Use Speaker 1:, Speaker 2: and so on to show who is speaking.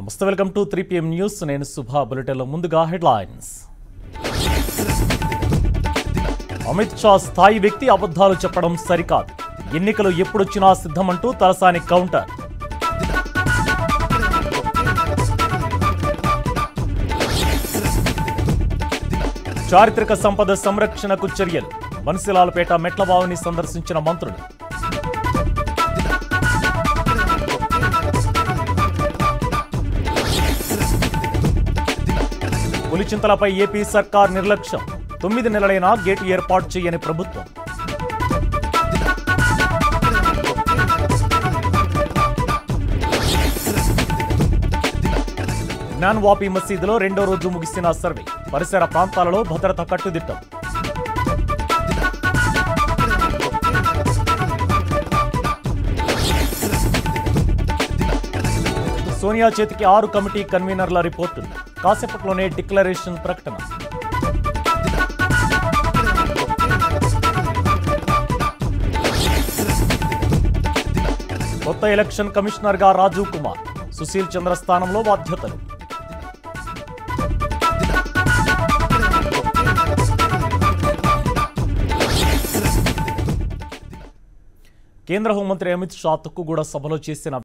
Speaker 1: నమస్తే welcome to three PM news. నేను సుభా బులెటిన్లో ముందుగా హెడ్లైన్స్. అమిత్ షా స్థాయి వ్యక్తి అబద్ధాలు చెప్పడం సరికాదు. ఎన్నికలు ఎప్పుడొచ్చినా సిద్ధమంటూ తలసాని కౌంటర్. చారిత్రక సంపద సంరక్షణకు చర్యలు. బన్సిలాలపేట మెట్లబావిని సందర్శించిన మంత్రులు. పులిచింతలపై ఏపీ సర్కార్ నిర్లక్ష్యం. తొమ్మిది నెలలైనా గేటు ఏర్పాటు చేయని ప్రభుత్వం. జ్ఞాన్వాపి మసీదులో రెండో రోజు ముగిసిన సర్వే. పరిసర ప్రాంతాలలో భద్రత కట్టుదిట్టం. సోనియా చేతికి ఆరు కమిటీ కన్వీనర్ల రిపోర్టు. కాసేపట్లోనే డిక్లరేషన్ ప్రకటన. కొత్త ఎలక్షన్ కమిషనర్గా రాజీవ్ కుమార్ సుశీల్ చంద్ర స్థానంలో బాధ్యతలు. కేంద్ర హోంమంత్రి అమిత్ షా తుక్కుగూడ సభలో చేసిన